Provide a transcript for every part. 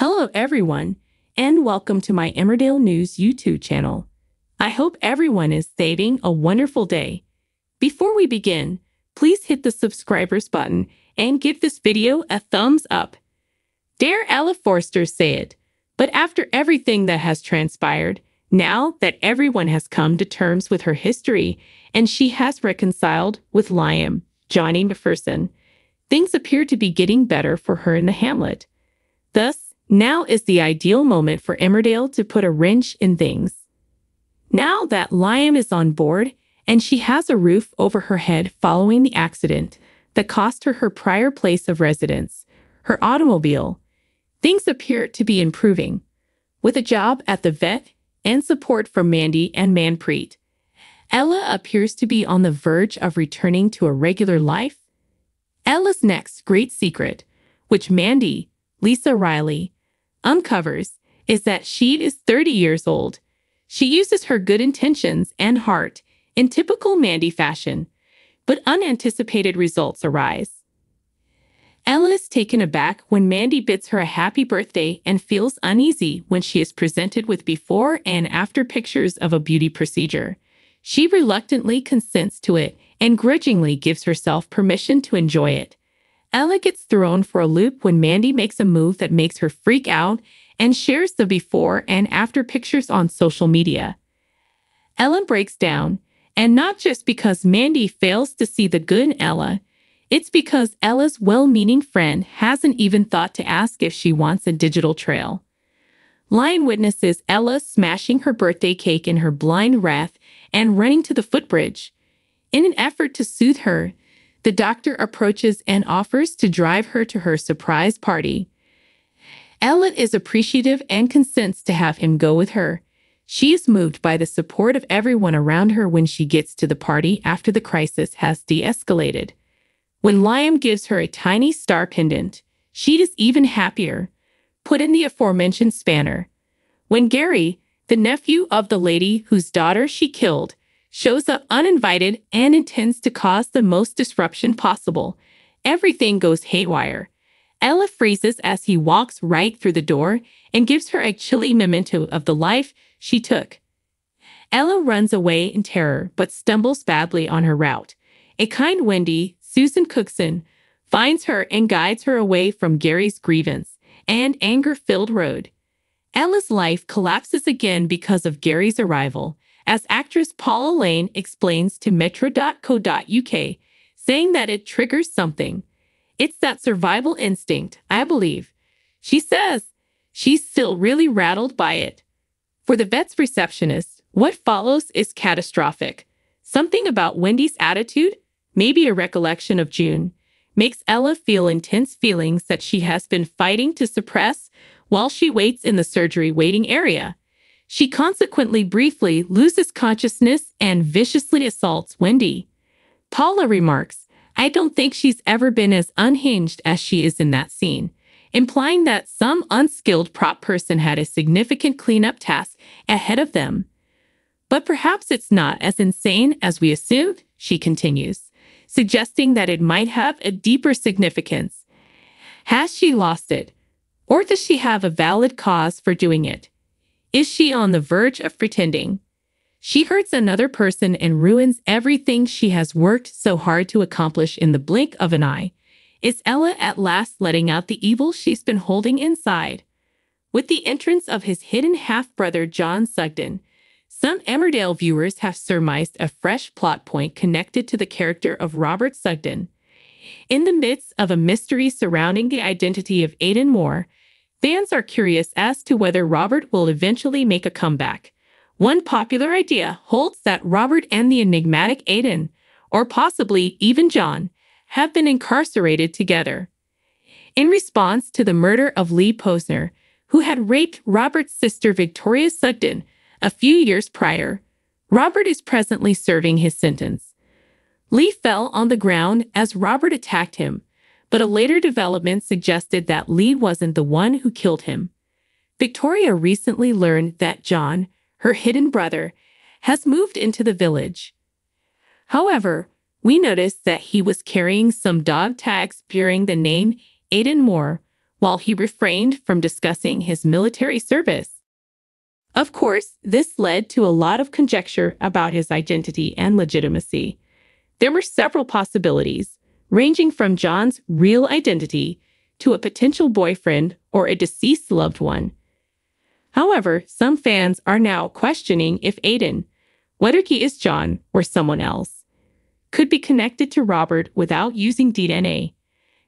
Hello, everyone, and welcome to my Emmerdale News YouTube channel. I hope everyone is having a wonderful day. Before we begin, please hit the subscribers button and give this video a thumbs up. Dare Ella Forster say it, but after everything that has transpired, now that everyone has come to terms with her history and she has reconciled with Liam, Jonny McPherson, things appear to be getting better for her in the hamlet. Thus, now is the ideal moment for Emmerdale to put a wrench in things. Now that Liam is on board and she has a roof over her head following the accident that cost her her prior place of residence, her automobile, things appear to be improving. With a job at the vet and support from Mandy and Manpreet, Ella appears to be on the verge of returning to a regular life. Ella's next great secret, which Mandy, Lisa Riley, uncovers is that she is 30 years old. She uses her good intentions and heart in typical Mandy fashion, but unanticipated results arise. Ella is taken aback when Mandy bids her a happy birthday and feels uneasy when she is presented with before and after pictures of a beauty procedure. She reluctantly consents to it and grudgingly gives herself permission to enjoy it. Ella gets thrown for a loop when Mandy makes a move that makes her freak out and shares the before and after pictures on social media. Ella breaks down, and not just because Mandy fails to see the good in Ella, it's because Ella's well meaning friend hasn't even thought to ask if she wants a digital trail. Liam witnesses Ella smashing her birthday cake in her blind wrath and running to the footbridge. In an effort to soothe her, the doctor approaches and offers to drive her to her surprise party. Ella is appreciative and consents to have him go with her. She is moved by the support of everyone around her when she gets to the party after the crisis has de escalated. When Liam gives her a tiny star pendant, she is even happier. Put in the aforementioned spanner. When Gary, the nephew of the lady whose daughter she killed, shows up uninvited and intends to cause the most disruption possible. Everything goes haywire. Ella freezes as he walks right through the door and gives her a chilly memento of the life she took. Ella runs away in terror but stumbles badly on her route. A kind Wendy, Susan Cookson, finds her and guides her away from Gary's grievance and anger filled road. Ella's life collapses again because of Gary's arrival as actress Paula Lane explains to metro.co.uk, saying that it triggers something. It's that survival instinct, I believe. She says she's still really rattled by it. For the vet's receptionist, what follows is catastrophic. Something about Wendy's attitude, maybe a recollection of June, makes Ella feel intense feelings that she has been fighting to suppress while she waits in the surgery waiting area. She consequently briefly loses consciousness and viciously assaults Wendy. Paula remarks, I don't think she's ever been as unhinged as she is in that scene, implying that some unskilled prop person had a significant cleanup task ahead of them. But perhaps it's not as insane as we assumed, she continues, suggesting that it might have a deeper significance. Has she lost it? Or does she have a valid cause for doing it? Is she on the verge of pretending? She hurts another person and ruins everything she has worked so hard to accomplish in the blink of an eye. Is Ella at last letting out the evil she's been holding inside? With the entrance of his hidden half brother, John Sugden, some Emmerdale viewers have surmised a fresh plot point connected to the character of Robert Sugden. In the midst of a mystery surrounding the identity of Aidan Moore, Fans are curious as to whether Robert will eventually make a comeback. One popular idea holds that Robert and the enigmatic Aidan, or possibly even John, have been incarcerated together. In response to the murder of Lee Posner, who had raped Robert's sister Victoria Sugden a few years prior, Robert is presently serving his sentence. Lee fell on the ground as Robert attacked him, but a later development suggested that Lee wasn't the one who killed him. Victoria recently learned that John, her hidden brother, has moved into the village. However, we noticed that he was carrying some dog tags bearing the name Aiden Moore, while he refrained from discussing his military service. Of course, this led to a lot of conjecture about his identity and legitimacy. There were several possibilities, ranging from John's real identity to a potential boyfriend or a deceased loved one. However, some fans are now questioning if Aiden, whether he is John or someone else, could be connected to Robert without using DNA.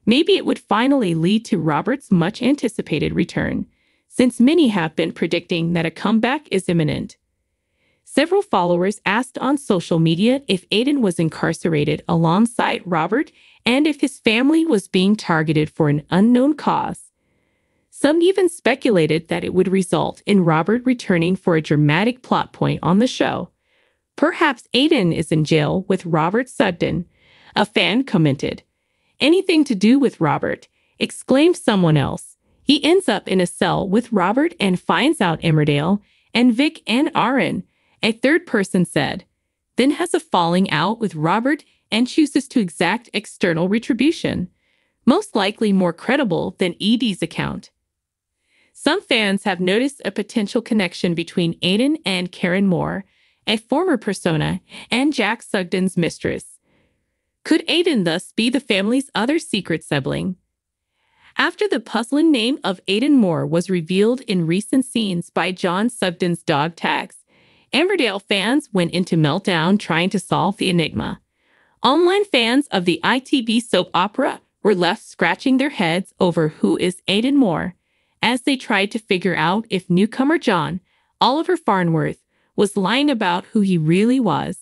Maybe it would finally lead to Robert's much anticipated return, since many have been predicting that a comeback is imminent. Several followers asked on social media if Aiden was incarcerated alongside Robert and if his family was being targeted for an unknown cause. Some even speculated that it would result in Robert returning for a dramatic plot point on the show. Perhaps Aiden is in jail with Robert Sugden. A fan commented, Anything to do with Robert, exclaimed someone else. He ends up in a cell with Robert and finds out Emmerdale and Vic and Aaron a third person said, then has a falling out with Robert and chooses to exact external retribution, most likely more credible than Edie's account. Some fans have noticed a potential connection between Aiden and Karen Moore, a former persona, and Jack Sugden's mistress. Could Aiden thus be the family's other secret sibling? After the puzzling name of Aiden Moore was revealed in recent scenes by John Sugden's dog tags, Emmerdale fans went into meltdown trying to solve the enigma. Online fans of the ITV soap opera were left scratching their heads over who is Aiden Moore as they tried to figure out if newcomer John, Oliver Farnworth, was lying about who he really was.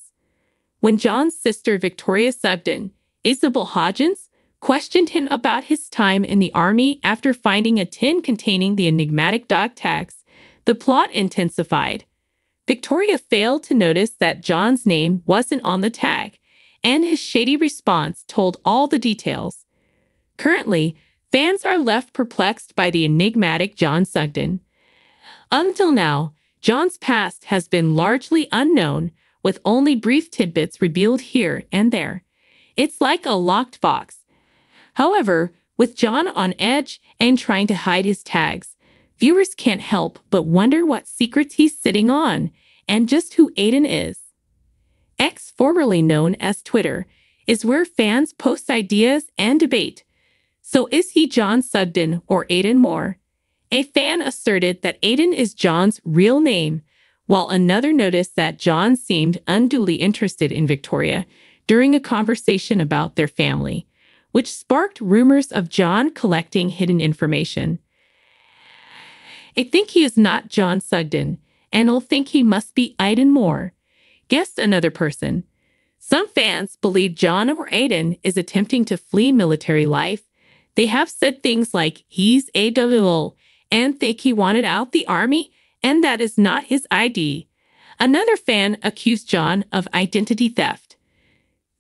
When John's sister Victoria Sugden, Isabel Hodgins, questioned him about his time in the army after finding a tin containing the enigmatic dog tags, the plot intensified. Victoria failed to notice that John's name wasn't on the tag, and his shady response told all the details. Currently, fans are left perplexed by the enigmatic John Sugden. Until now, John's past has been largely unknown, with only brief tidbits revealed here and there. It's like a locked box. However, with John on edge and trying to hide his tags, viewers can't help but wonder what secrets he's sitting on and just who Aiden is. X, formerly known as Twitter, is where fans post ideas and debate. So is he John Sugden or Aiden Moore? A fan asserted that Aiden is John's real name, while another noticed that John seemed unduly interested in Victoria during a conversation about their family, which sparked rumors of John collecting hidden information. I think he is not John Sugden, and I'll think he must be Aiden Moore. Guess another person. Some fans believe John or Aiden is attempting to flee military life. They have said things like he's AWO and think he wanted out the army and that is not his ID. Another fan accused John of identity theft.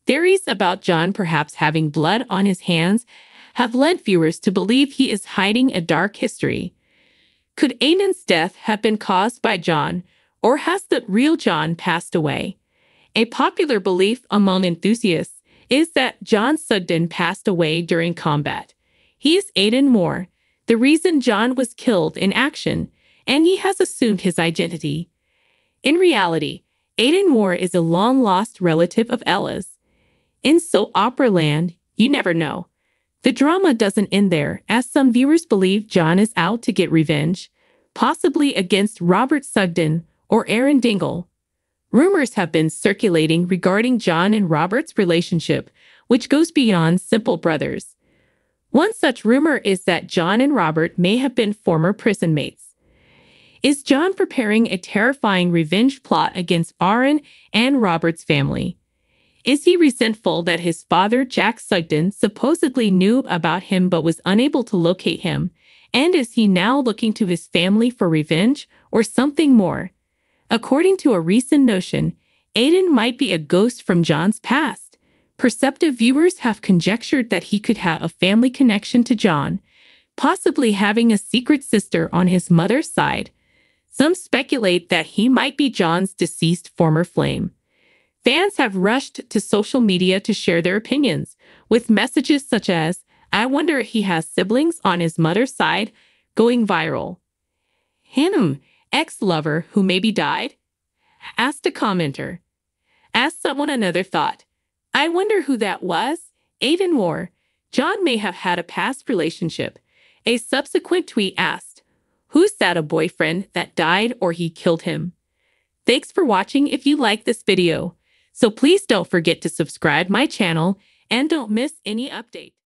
Theories about John perhaps having blood on his hands have led viewers to believe he is hiding a dark history. Could Aiden's death have been caused by John, or has the real John passed away? A popular belief among enthusiasts is that John Sugden passed away during combat. He is Aiden Moore, the reason John was killed in action, and he has assumed his identity. In reality, Aiden Moore is a long lost relative of Ella's. In soap opera land, you never know. The drama doesn't end there, as some viewers believe John is out to get revenge, possibly against Robert Sugden or Aaron Dingle. Rumors have been circulating regarding John and Robert's relationship, which goes beyond simple brothers. One such rumor is that John and Robert may have been former prison mates. Is John preparing a terrifying revenge plot against Aaron and Robert's family? Is he resentful that his father, Jack Sugden, supposedly knew about him but was unable to locate him? And is he now looking to his family for revenge or something more? According to a recent notion, Aiden might be a ghost from John's past. Perceptive viewers have conjectured that he could have a family connection to John, possibly having a secret sister on his mother's side. Some speculate that he might be John's deceased former flame. Fans have rushed to social media to share their opinions, with messages such as, I wonder if he has siblings on his mother's side going viral. Hannum, ex-lover who maybe died? Asked a commenter. Asked someone another thought. I wonder who that was? Aiden Moore. John may have had a past relationship. A subsequent tweet asked, Who's that a boyfriend that died or he killed him? Thanks for watching if you like this video. So please don't forget to subscribe my channel and don't miss any updates.